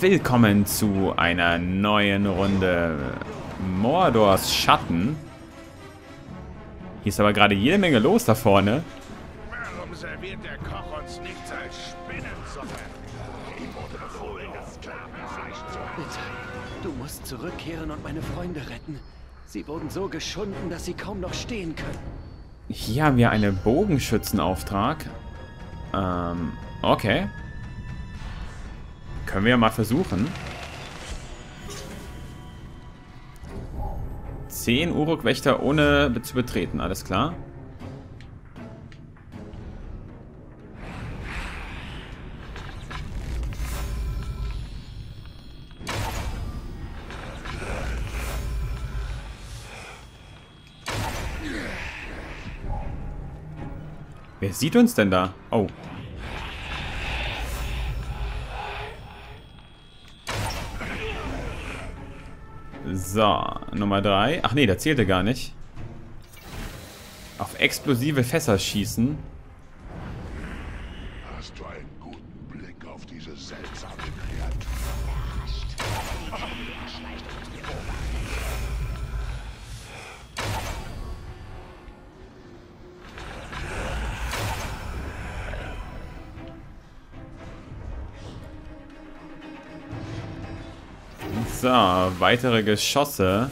Willkommen zu einer neuen Runde Mordors Schatten. Hier ist aber gerade jede Menge los da vorne. Warum serviert der Koch uns nichts als Spinnensuppe? Ihm wurde befohlen, das Sklavenfleisch zu Bitte, du musst zurückkehren und meine Freunde retten. Sie wurden so geschunden, dass sie kaum noch stehen können. Hier haben wir einen Bogenschützenauftrag. Ähm, okay. Können wir ja mal versuchen. 10 Uruk-Wächter ohne zu betreten, alles klar. Wer sieht uns denn da? Oh. So, Nummer 3. Ach nee, der zählte gar nicht. Auf explosive Fässer schießen. Weitere Geschosse.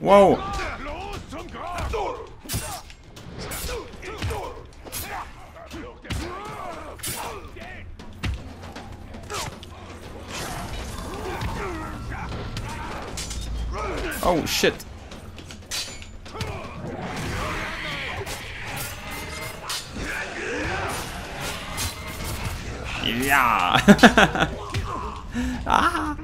Wow. Oh, shit. Ja. ah.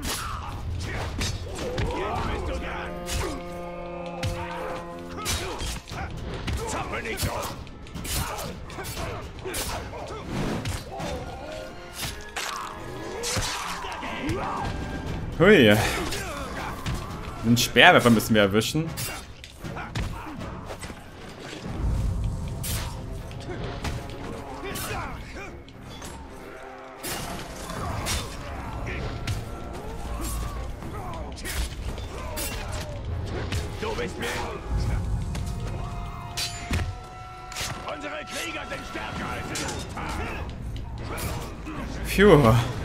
Hui. Den Speerwerfer müssen wir erwischen. Du!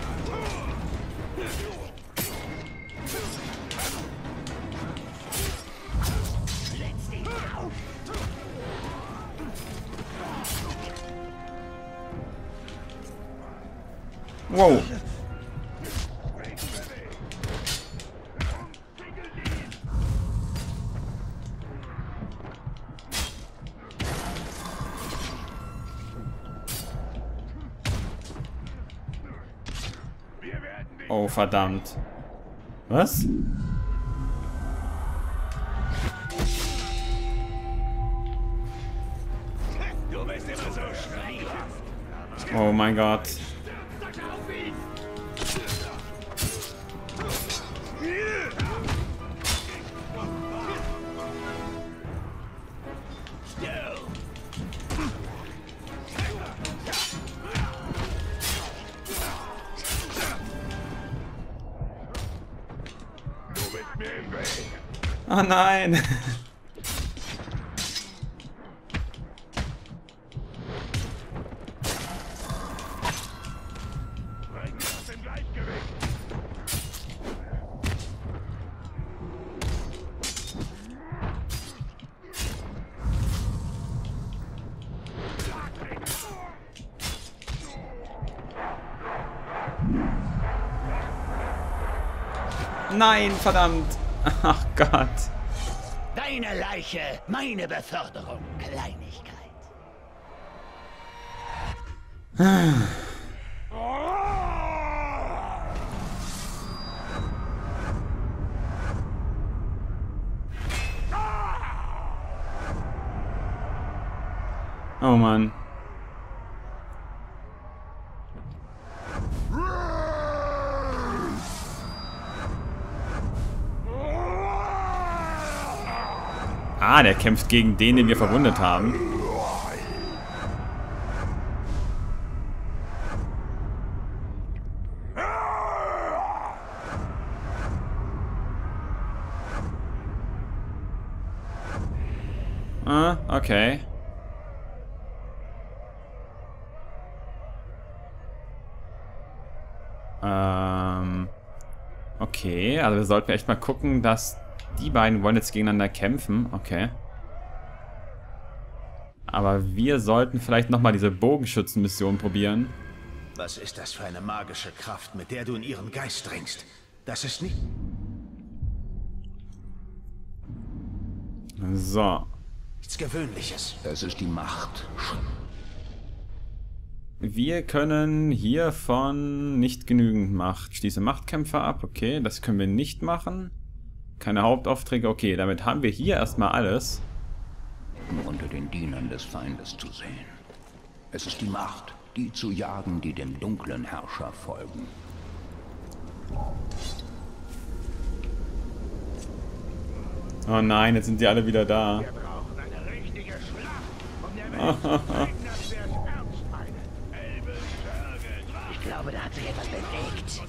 Verdammt. Was? Oh mein Gott. Oh nein. Nein, verdammt. Gott. Deine Leiche, meine Beförderung. Kleinigkeit. Oh Mann. Ah, der kämpft gegen den, den wir verwundet haben. Ah, okay. Ähm, okay, also wir sollten echt mal gucken, dass die beiden wollen jetzt gegeneinander kämpfen. Okay. Aber wir sollten vielleicht nochmal diese Bogenschützenmission probieren. Was ist das für eine magische Kraft, mit der du in ihren Geist dringst? Das ist nicht... So. Nichts Gewöhnliches. Es ist die Macht. Wir können hiervon nicht genügend Macht. Schließe Machtkämpfer ab. Okay, das können wir nicht machen. Keine Hauptaufträge. Okay, damit haben wir hier erstmal alles. unter den Dienern des Feindes zu sehen. Es ist die Macht, die zu jagen, die dem dunklen Herrscher folgen. Oh nein, jetzt sind die alle wieder da. Wir brauchen eine richtige Schlacht, um der Welt zu zeigen, dass wir es ernst meinen. Elbe, Scherge, Ich glaube, da hat sich etwas bewegt.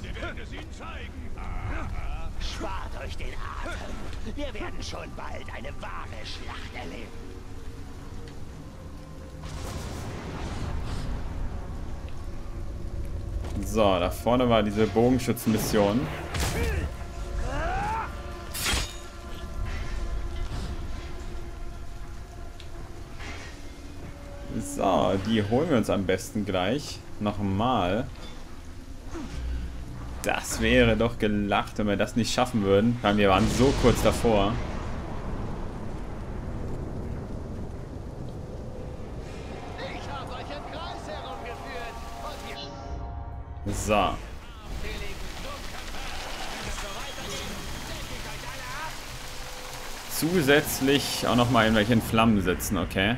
Spart euch den Atem. Wir werden schon bald eine wahre Schlacht erleben. So, da vorne war diese Bogenschützenmission. So, die holen wir uns am besten gleich. Nochmal. Das wäre doch gelacht, wenn wir das nicht schaffen würden. Weil wir waren so kurz davor. So. Zusätzlich auch nochmal in welchen Flammen sitzen, okay.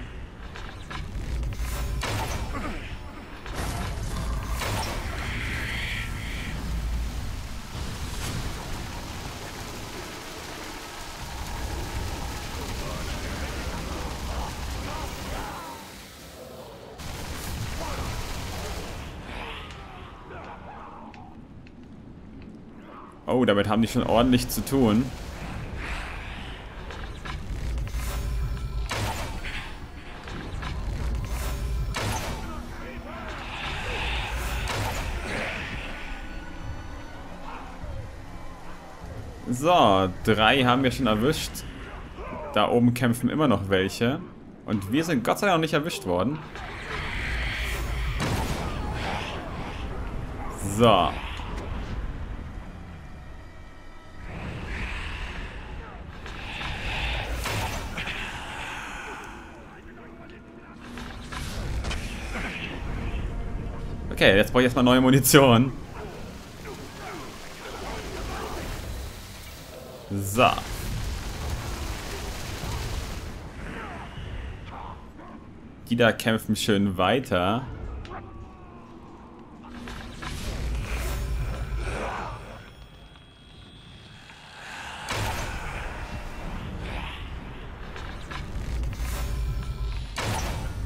Damit haben die schon ordentlich zu tun. So, drei haben wir schon erwischt. Da oben kämpfen immer noch welche. Und wir sind Gott sei Dank noch nicht erwischt worden. So. Okay, jetzt brauche ich erstmal neue Munition. So. Die da kämpfen schön weiter.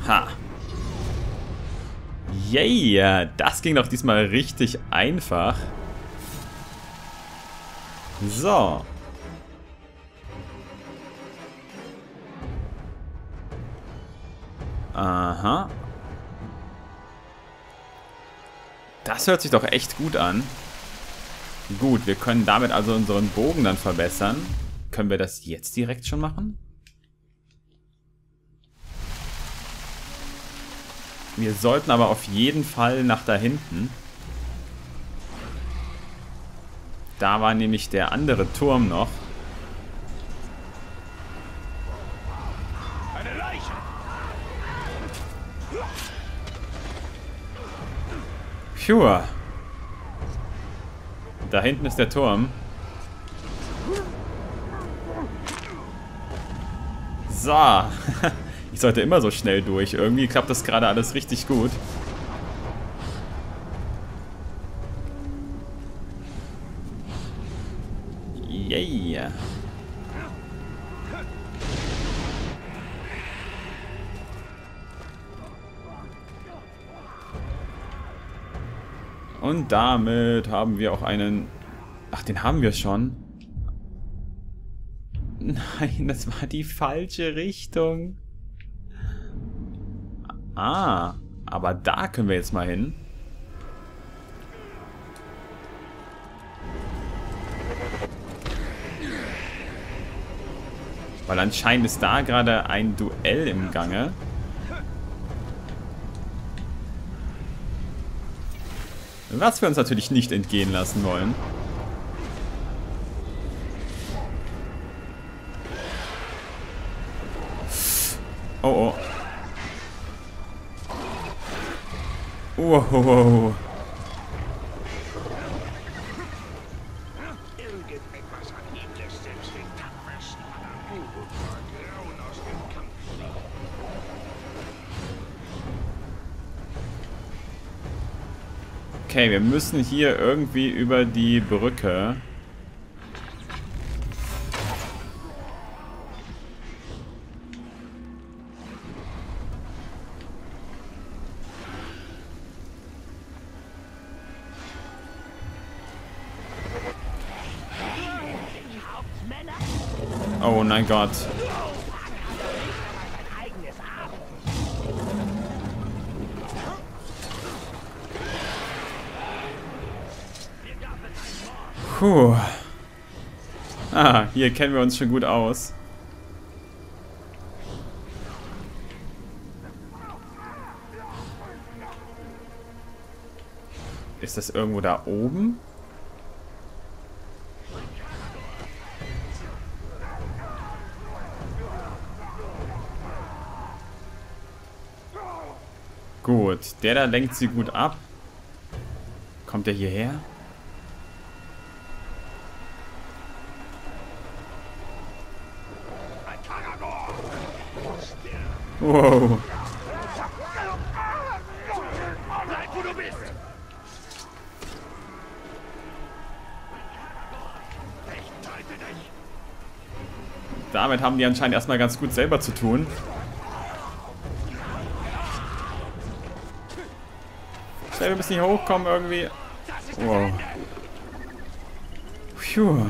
Ha. Yeah, das ging doch diesmal richtig einfach. So. Aha. Das hört sich doch echt gut an. Gut, wir können damit also unseren Bogen dann verbessern. Können wir das jetzt direkt schon machen? Wir sollten aber auf jeden Fall nach da hinten. Da war nämlich der andere Turm noch. Pure. Da hinten ist der Turm. So. Ich sollte immer so schnell durch. Irgendwie klappt das gerade alles richtig gut. Yeah. Und damit haben wir auch einen... Ach, den haben wir schon. Nein, das war die falsche Richtung. Ah, aber da können wir jetzt mal hin. Weil anscheinend ist da gerade ein Duell im Gange. Was wir uns natürlich nicht entgehen lassen wollen. Oh oh. Fliehen. Okay, wir müssen hier irgendwie über die Brücke. Mein Gott. Puh. Ah, hier kennen wir uns schon gut aus. Ist das irgendwo da oben? Gut, der da lenkt sie gut ab. Kommt er hierher? Wow. Damit haben die anscheinend erstmal ganz gut selber zu tun. Schnell, wir müssen hier hochkommen irgendwie. Wow. Phew.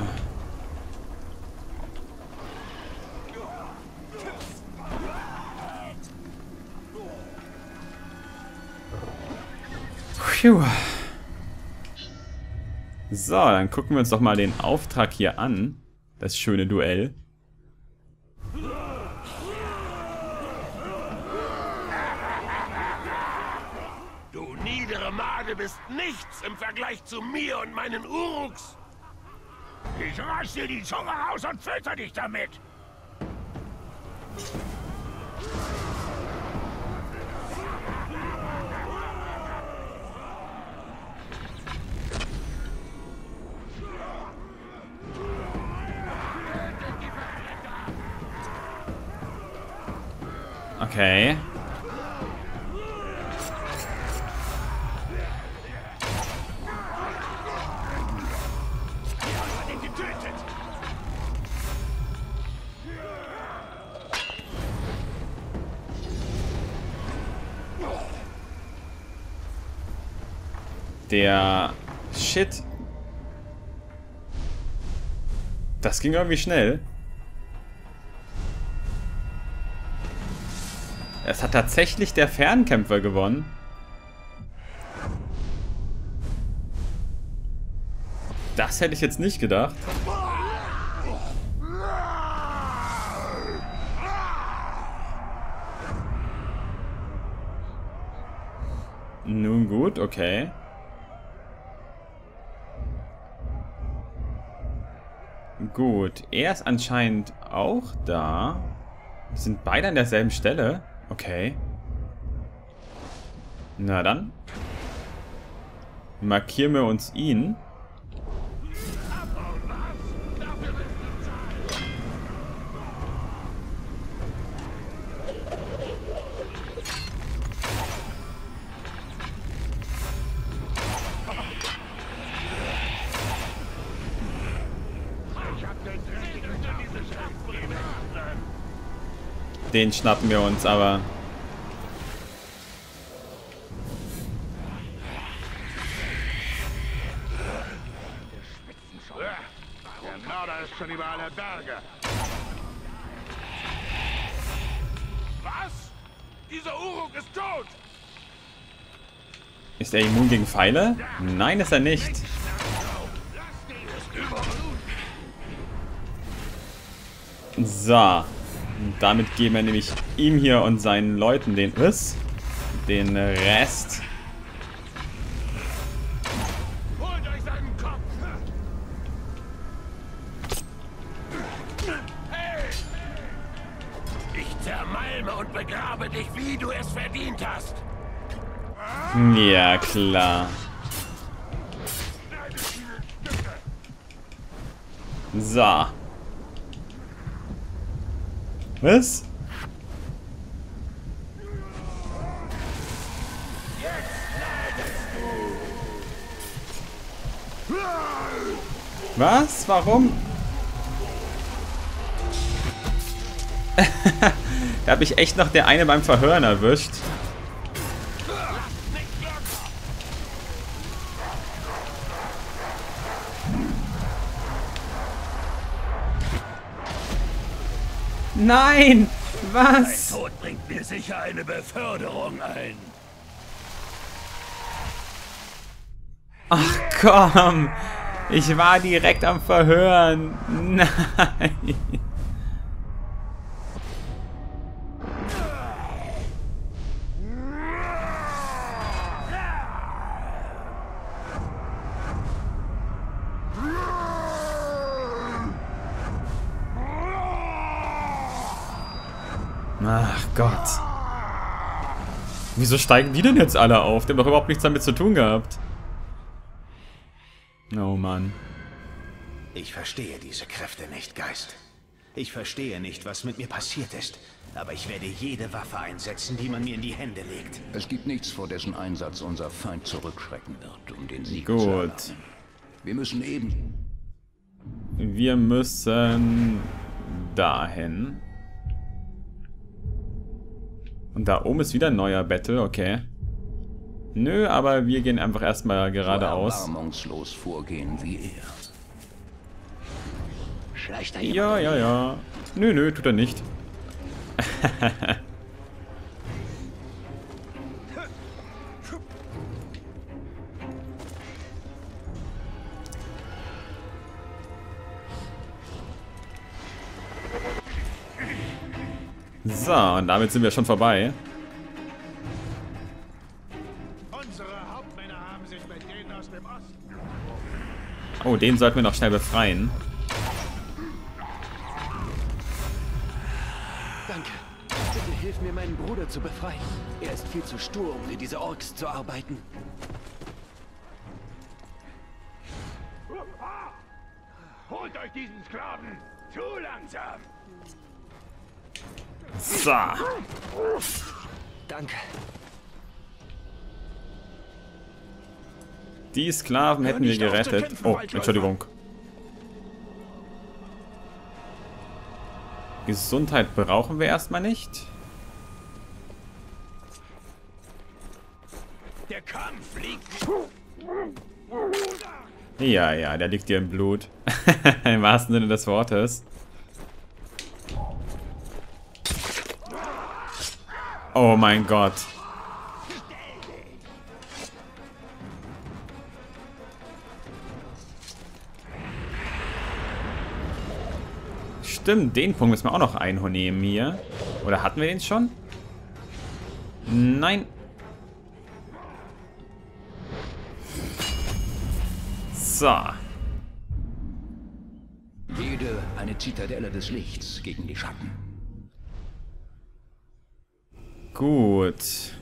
Phew. So, dann gucken wir uns doch mal den Auftrag hier an. Das schöne Duell. Bist nichts im Vergleich zu mir und meinen Uruks! Ich reiß dir die Zunge raus und fütter dich damit! Okay. Der Shit. Das ging irgendwie schnell. Es hat tatsächlich der Fernkämpfer gewonnen. Das hätte ich jetzt nicht gedacht. Nun gut, okay. Gut, er ist anscheinend auch da. Sind beide an derselben Stelle? Okay. Na dann. Markieren wir uns ihn. den schnappen wir uns, aber... Der Mörder ist schon über alle Berge. Was? Dieser Uruk ist tot! Ist er immun gegen Pfeile? Nein, ist er nicht. So. Und damit geben wir nämlich ihm hier und seinen Leuten den was? Den Rest. Und begrabe dich, wie du es verdient hast! Ja, klar. So. Was? Was? Warum? da habe ich echt noch der eine beim Verhören erwischt. Nein! Was? Tod bringt mir sicher eine Beförderung ein. Ach komm! Ich war direkt am Verhören. Nein! Ach Gott. Wieso steigen die denn jetzt alle auf? Die haben doch überhaupt nichts damit zu tun gehabt. Oh Mann. Ich verstehe diese Kräfte nicht, Geist. Ich verstehe nicht, was mit mir passiert ist. Aber ich werde jede Waffe einsetzen, die man mir in die Hände legt. Es gibt nichts, vor dessen Einsatz unser Feind zurückschrecken wird, um den Sieg zu Gut. erlangen. Wir müssen eben... Wir müssen dahin. Und da oben ist wieder ein neuer Battle, okay. Nö, aber wir gehen einfach erstmal so geradeaus. erbarmungslos vorgehen wie er. Ja, ja, ja. Nö, nö, tut er nicht. So, und damit sind wir schon vorbei. Unsere Hauptmänner haben sich mit denen aus dem Osten. Oh, den sollten wir noch schnell befreien. Danke. Bitte hilf mir, meinen Bruder zu befreien. Er ist viel zu stur, um für diese Orks zu arbeiten. Holt euch diesen Sklaven! Zu langsam! So. Danke. Die Sklaven hätten wir gerettet. Oh. Entschuldigung. Gesundheit brauchen wir erstmal nicht. Der Kampf liegt Ja, ja, der liegt dir im Blut. Im wahrsten Sinne des Wortes. Oh mein Gott. Stimmt, den Punkt müssen wir auch noch einnehmen hier. Oder hatten wir den schon? Nein. So. Jede eine Zitadelle des Lichts gegen die Schatten. Gut.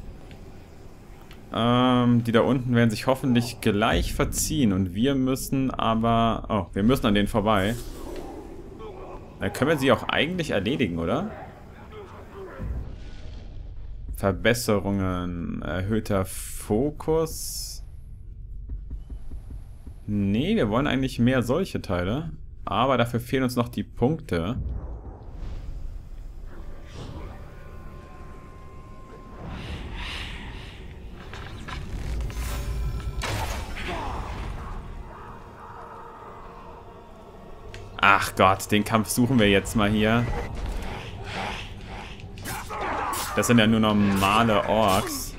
Ähm, die da unten werden sich hoffentlich gleich verziehen. Und wir müssen aber... Oh, wir müssen an denen vorbei. Dann können wir sie auch eigentlich erledigen, oder? Verbesserungen. Erhöhter Fokus. Nee, wir wollen eigentlich mehr solche Teile. Aber dafür fehlen uns noch die Punkte. Ach Gott, den Kampf suchen wir jetzt mal hier. Das sind ja nur normale Orks.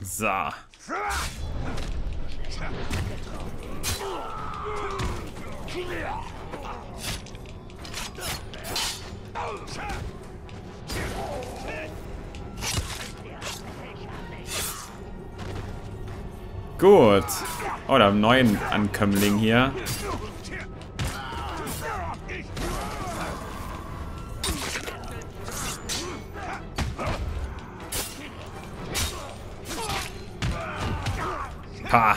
So. Gut. Oh, da haben neuen Ankömmling hier. Pa.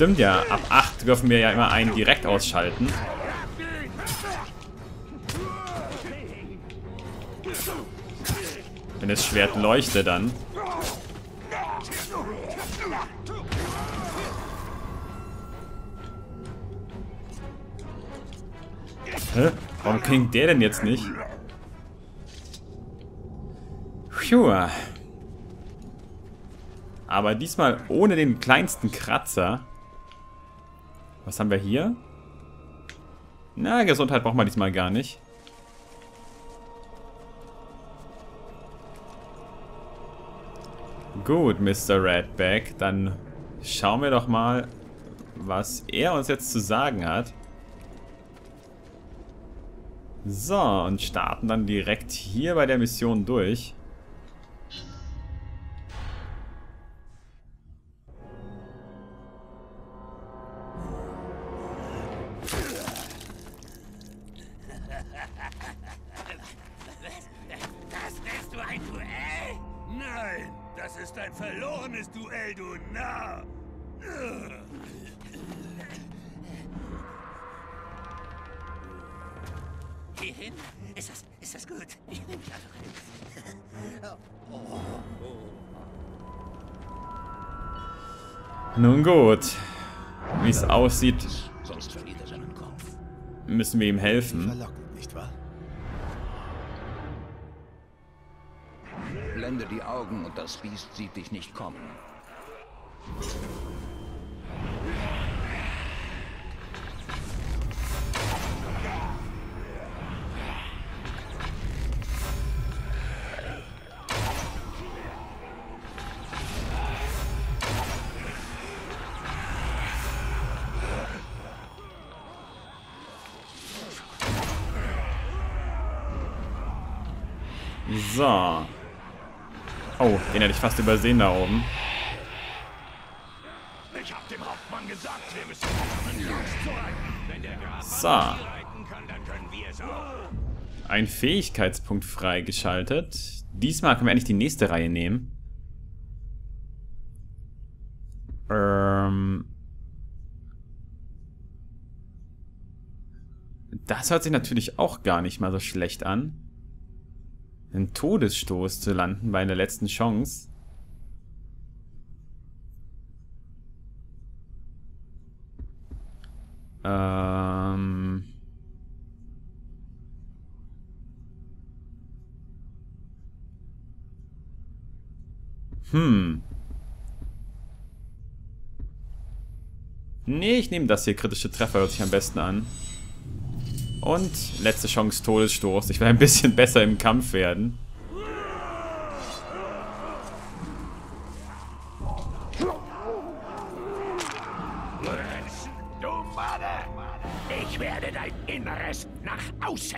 Stimmt ja, ab 8 dürfen wir ja immer einen direkt ausschalten. Wenn das Schwert leuchtet dann. Hä? Warum klingt der denn jetzt nicht? Phew. Aber diesmal ohne den kleinsten Kratzer. Was haben wir hier? Na, Gesundheit braucht man diesmal gar nicht. Gut, Mr. Redback. Dann schauen wir doch mal, was er uns jetzt zu sagen hat. So, und starten dann direkt hier bei der Mission durch. Duell, du Narr. Hierhin? Ist das, ist das gut? Ich nehme dich einfach hin. Nun gut. Wie es aussieht, Sonst verliert er seinen Kopf. müssen wir ihm helfen. Verlockend, nicht wahr? Blende die Augen und das Biest sieht dich nicht kommen. So. Oh, den hätte ich fast übersehen da oben. So. Ein Fähigkeitspunkt freigeschaltet. Diesmal können wir endlich die nächste Reihe nehmen. Ähm. Das hört sich natürlich auch gar nicht mal so schlecht an. Einen Todesstoß zu landen bei der letzten Chance. Ähm. Hm. Nee, ich nehme das hier. Kritische Treffer hört sich am besten an. Und letzte Chance Todesstoß. Ich will ein bisschen besser im Kampf werden.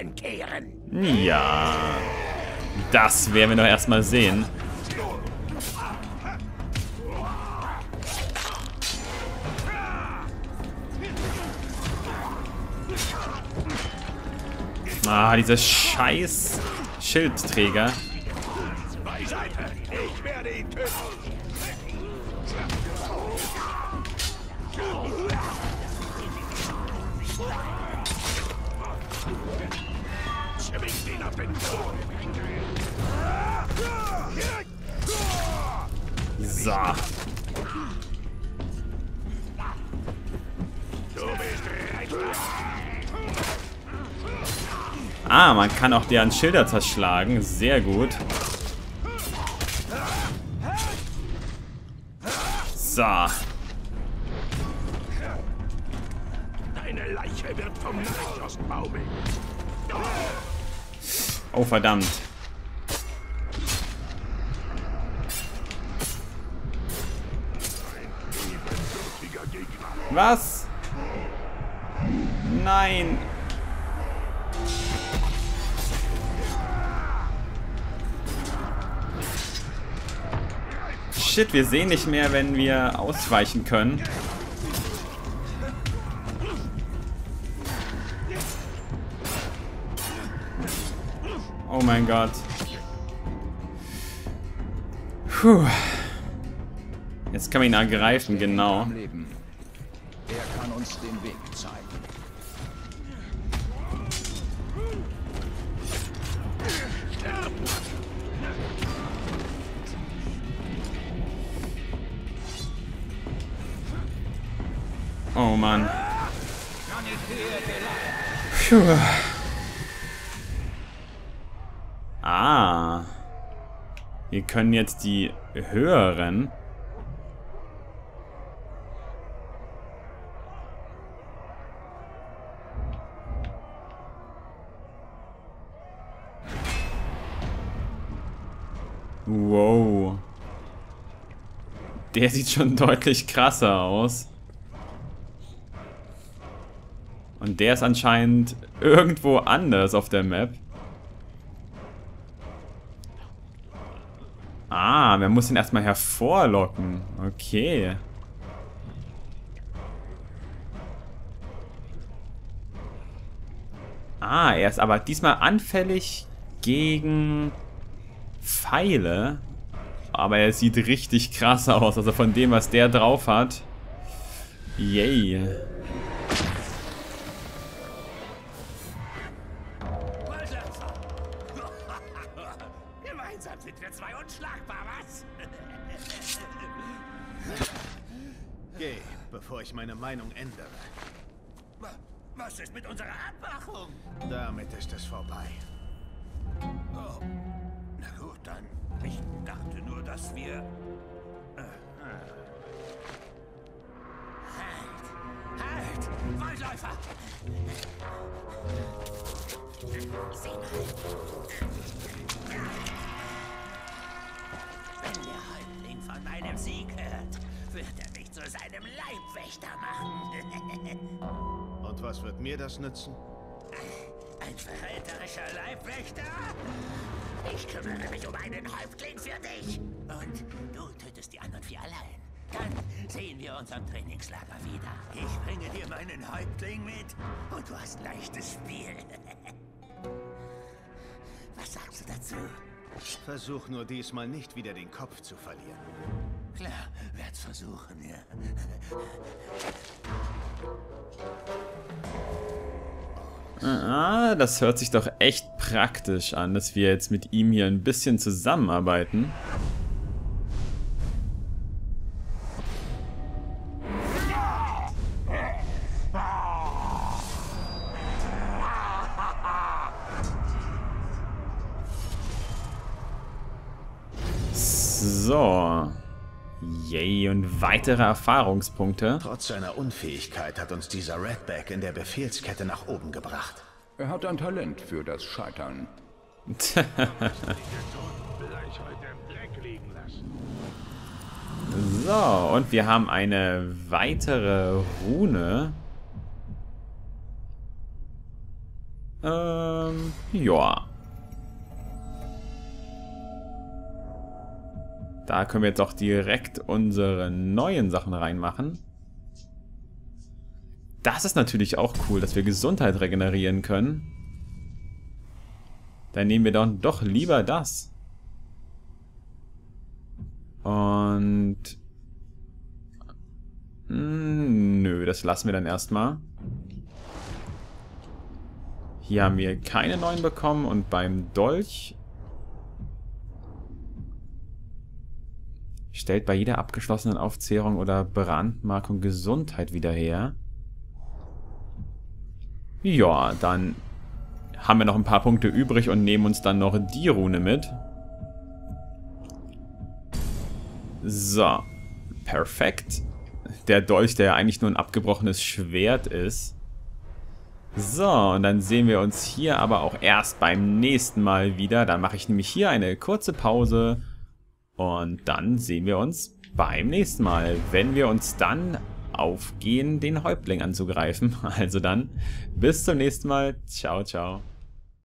Nach außen kehren. Ja. Das werden wir doch erstmal sehen. Ah, dieser scheiß Schildträger. So. Ah, man kann auch deren Schilder zerschlagen. Sehr gut. So. Oh, verdammt. Was? Nein. Shit, wir sehen nicht mehr, wenn wir ausweichen können. Oh mein Gott. Puh. Jetzt kann man ihn ergreifen, genau. Er kann uns den Weg zeigen. Oh Mann. Puh. Ah. Wir können jetzt die höheren. Wow. Der sieht schon deutlich krasser aus. Und der ist anscheinend irgendwo anders auf der Map. Ah, man muss ihn erstmal hervorlocken. Okay. Ah, er ist aber diesmal anfällig gegen Pfeile. Aber er sieht richtig krass aus. Also von dem, was der drauf hat. Yay. Ich meine Meinung ändere. Wa- Was ist mit unserer Abmachung? Damit ist es vorbei. Oh. Na gut, dann. Ich dachte nur, dass wir. Äh, Halt! Halt! Waldläufer! Sieh mal. Wenn der Häuptling von meinem Sieg hört, wird er zu seinem Leibwächter machen. Und was wird mir das nützen? Ein verräterischer Leibwächter? Ich kümmere mich um einen Häuptling für dich. Und du tötest die anderen vier allein. Dann sehen wir uns am Trainingslager wieder. Ich bringe dir meinen Häuptling mit und du hast leichtes Spiel. Was sagst du dazu? Versuch nur diesmal nicht wieder den Kopf zu verlieren. Klar, werd's versuchen, ja. Ah, das hört sich doch echt praktisch an, dass wir jetzt mit ihm hier ein bisschen zusammenarbeiten. Weitere Erfahrungspunkte. Trotz seiner Unfähigkeit hat uns dieser Redback in der Befehlskette nach oben gebracht. Er hat ein Talent für das Scheitern. So, und wir haben eine weitere Rune. Ähm, ja. Da können wir jetzt auch direkt unsere neuen Sachen reinmachen. Das ist natürlich auch cool, dass wir Gesundheit regenerieren können. Dann nehmen wir dann doch lieber das. Und... Hm, Nö, das lassen wir dann erstmal. Hier haben wir keine neuen bekommen und beim Dolch... Stellt bei jeder abgeschlossenen Aufzehrung oder Brandmarkung Gesundheit wieder her. Ja, dann haben wir noch ein paar Punkte übrig und nehmen uns dann noch die Rune mit. So. Perfekt. Der Dolch, der ja eigentlich nur ein abgebrochenes Schwert ist. So, und dann sehen wir uns hier aber auch erst beim nächsten Mal wieder. Dann mache ich nämlich hier eine kurze Pause. Und dann sehen wir uns beim nächsten Mal, wenn wir uns dann aufgehen, den Häuptling anzugreifen. Also dann, bis zum nächsten Mal. Ciao, ciao.